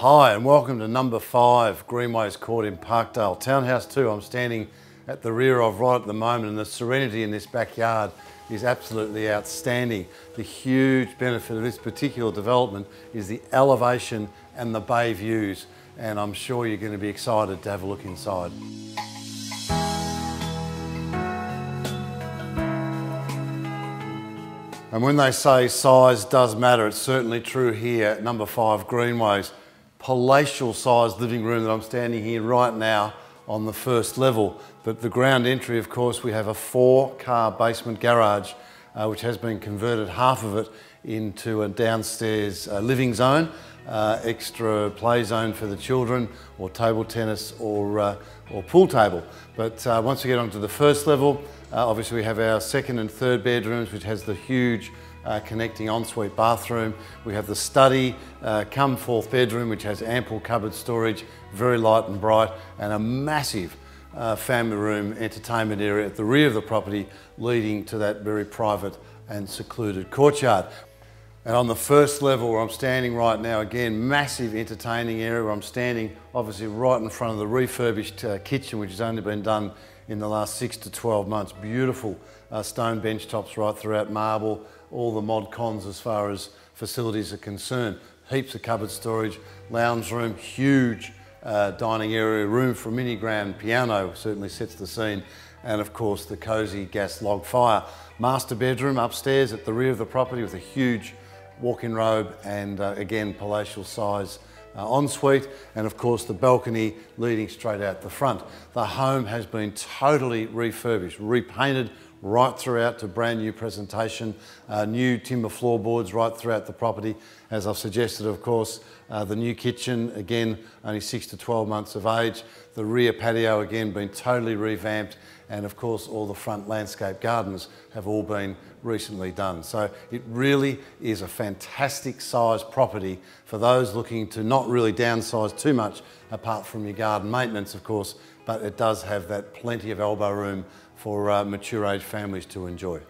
Hi and welcome to number five Greenways Court in Parkdale. Townhouse 2 I'm standing at the rear of right at the moment and the serenity in this backyard is absolutely outstanding. The huge benefit of this particular development is the elevation and the bay views and I'm sure you're going to be excited to have a look inside. And when they say size does matter, it's certainly true here at number five Greenways palatial sized living room that I'm standing here right now on the first level. But the ground entry, of course, we have a four car basement garage, uh, which has been converted half of it into a downstairs uh, living zone, uh, extra play zone for the children, or table tennis, or, uh, or pool table. But uh, once we get onto the first level, uh, obviously we have our second and third bedrooms, which has the huge uh, connecting ensuite bathroom. We have the study, uh, come fourth bedroom, which has ample cupboard storage, very light and bright, and a massive uh, family room entertainment area at the rear of the property, leading to that very private and secluded courtyard. And on the first level where I'm standing right now, again, massive entertaining area where I'm standing obviously right in front of the refurbished uh, kitchen, which has only been done in the last six to 12 months. Beautiful uh, stone bench tops right throughout marble, all the mod cons as far as facilities are concerned. Heaps of cupboard storage, lounge room, huge uh, dining area, room for a mini grand piano certainly sets the scene, and of course the cosy gas log fire. Master bedroom upstairs at the rear of the property with a huge walk-in robe and uh, again palatial size uh, ensuite and of course the balcony leading straight out the front. The home has been totally refurbished, repainted, right throughout to brand new presentation, uh, new timber floorboards right throughout the property. As I've suggested, of course, uh, the new kitchen, again, only six to 12 months of age. The rear patio, again, been totally revamped. And of course, all the front landscape gardens have all been recently done. So it really is a fantastic size property for those looking to not really downsize too much apart from your garden maintenance, of course, but it does have that plenty of elbow room for uh, mature age families to enjoy.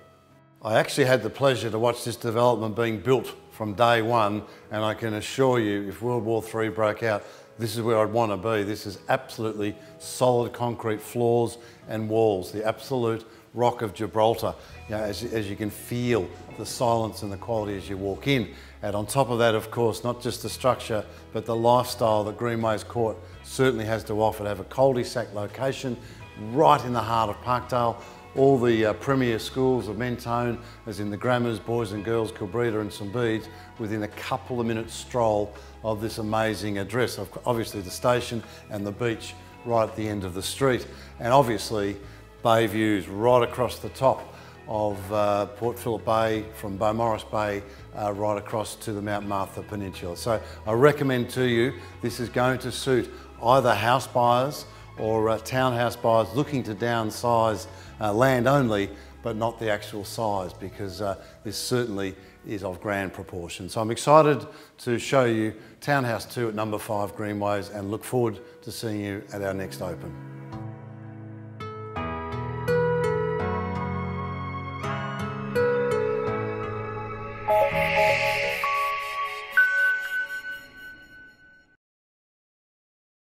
I actually had the pleasure to watch this development being built from day one and I can assure you if World War III broke out this is where I'd want to be. This is absolutely solid concrete floors and walls, the absolute rock of Gibraltar, you know, as, as you can feel the silence and the quality as you walk in. And on top of that, of course, not just the structure, but the lifestyle that Greenways Court certainly has to offer to have a cul-de-sac location right in the heart of Parkdale. All the uh, premier schools of Mentone, as in the Grammars, Boys and Girls, Kilbreda and St Bede's, within a couple of minutes stroll of this amazing address. Obviously the station and the beach right at the end of the street. And obviously bay views right across the top of uh, Port Phillip Bay, from Beaumaris Bay, uh, right across to the Mount Martha Peninsula. So I recommend to you, this is going to suit either house buyers or uh, townhouse buyers looking to downsize uh, land only, but not the actual size because uh, this certainly is of grand proportion. So I'm excited to show you Townhouse 2 at number 5 Greenways and look forward to seeing you at our next open. Thank